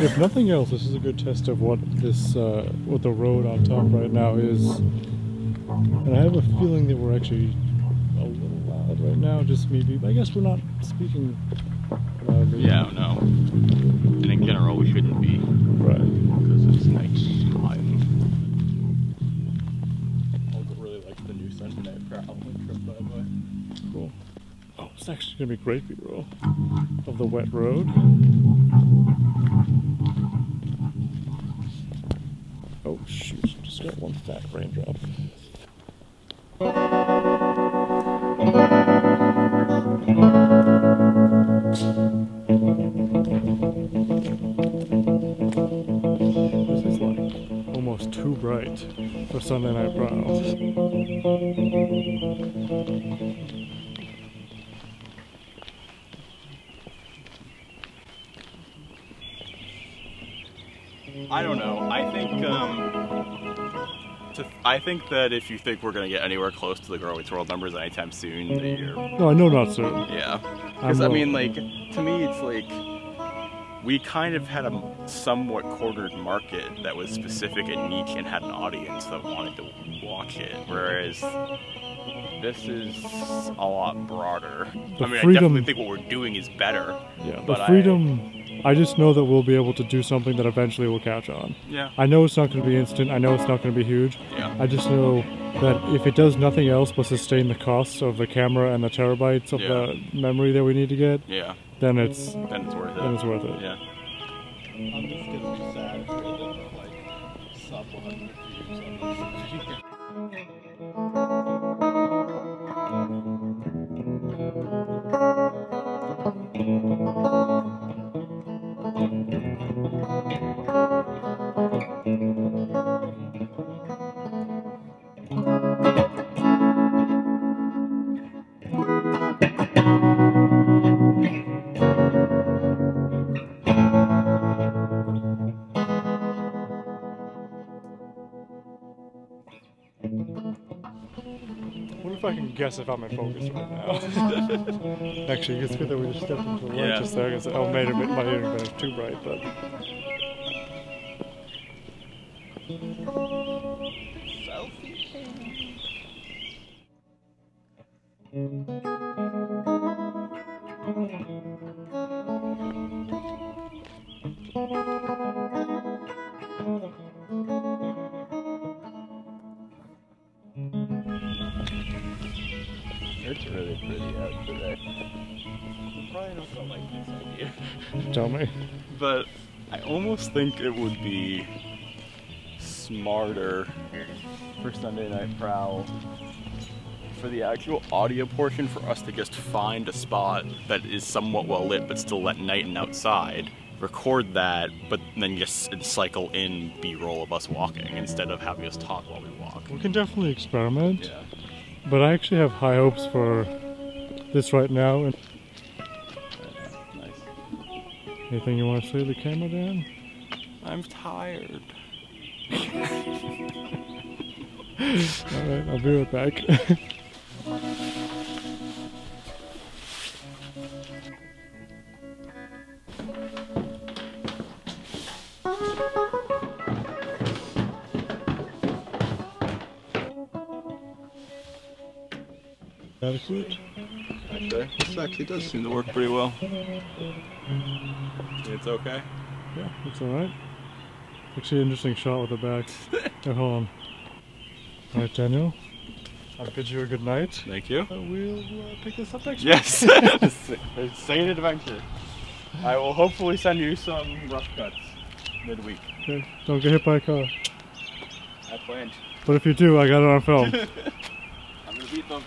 If nothing else, this is a good test of what this, uh, what the road on top right now is. And I have a feeling that we're actually a little loud right now, just maybe. I guess we're not speaking loudly. Yeah, no. And in general, we shouldn't be Right. because it's night time. Olga really likes the new Sunday Night trip, by the way. Cool. Oh, it's actually gonna be great B-roll of the wet road. Oh shoot! Just got one fat raindrop. This is like almost too bright for Sunday Night Prowl. I don't know. I think um, to, I think that if you think we're gonna get anywhere close to the Girl Meets World numbers anytime soon, you're No, I know not soon. yeah. Because I mean, like to me, it's like we kind of had a somewhat quartered market that was specific and niche and had an audience that wanted to watch it, whereas this is a lot broader. The I mean, I freedom- definitely think what we're doing is better. Yeah, But the freedom. I, just know that we'll be able to do something that eventually will catch on. Yeah. I know it's not going to be instant. I know it's not going to be huge. Yeah. I just know that if it does nothing else but sustain the costs of the camera and the terabytes of Yeah. the memory that we need to get, Yeah. then it's Then it's worth it. then it's worth it. Yeah. I'm just gonna be sad if we end up like sub 100 views on this video. What if I can guess if I'm in focus right now? Actually, it's good that we just stepped into the light Yeah. just there. 'cause- Oh, maybe it might have been too bright, but It's really pretty out today. Probably not gonna like this idea. tell me. But I almost think it would be smarter for Sunday Night Prowl for the actual audio portion for us to just find a spot that is somewhat well lit but still at night and outside. Record that, but then just cycle in B-roll of us walking instead of having us talk while we walk. We can definitely experiment. Yeah. But I actually have high hopes for this right now. And Nice. anything you want to say to the camera, Dan? I'm tired. All right, I'll be right back. Adequate. Okay. This actually does seem to work pretty well. It's okay. Yeah, it's all right. Actually, interesting shot with the back. Hold on. All right, Daniel. I'll bid you a good night. Thank you. Uh, we'll uh, pick this up next Yes. Insane adventure. I will hopefully send you some rough cuts midweek. Okay. Don't get hit by a car. I planned. But if you do, I got it on film. I'm gonna beat them.